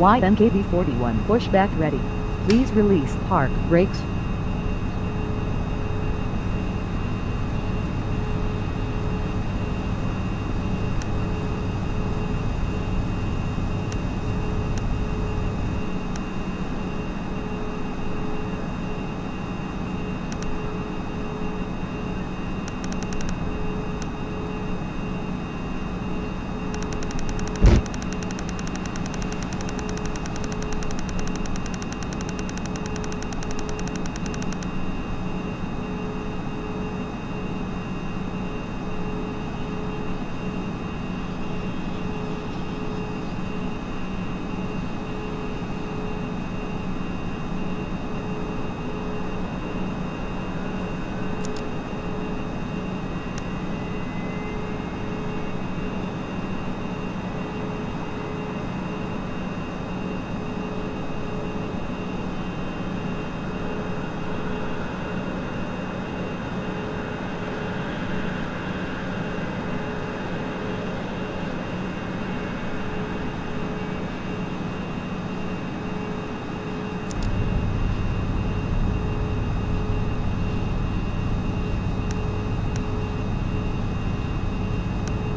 Wide NKV41 pushback ready. Please release park brakes.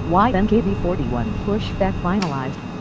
Wide NKV41 pushback finalized.